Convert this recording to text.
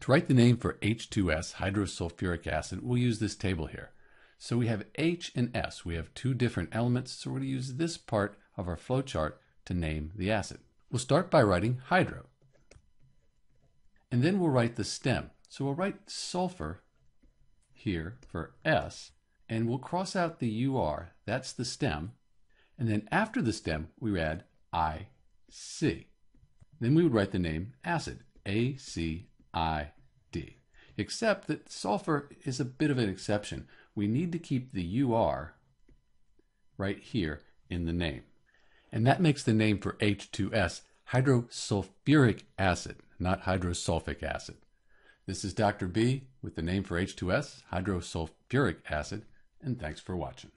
To write the name for H2S, hydrosulfuric acid, we'll use this table here. So we have H and S. We have two different elements, so we're going to use this part of our flowchart to name the acid. We'll start by writing hydro. And then we'll write the stem. So we'll write sulfur here for S, and we'll cross out the UR, that's the stem. And then after the stem, we add IC. Then we would write the name acid, ACID. Except that sulfur is a bit of an exception. We need to keep the UR right here in the name. And that makes the name for H2S hydrosulfuric acid, not hydrosulfic acid. This is Dr. B with the name for H2S, hydrosulfuric acid, and thanks for watching.